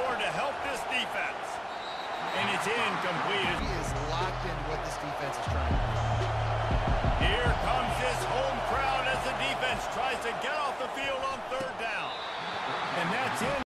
scored to help this defense. And it's incomplete.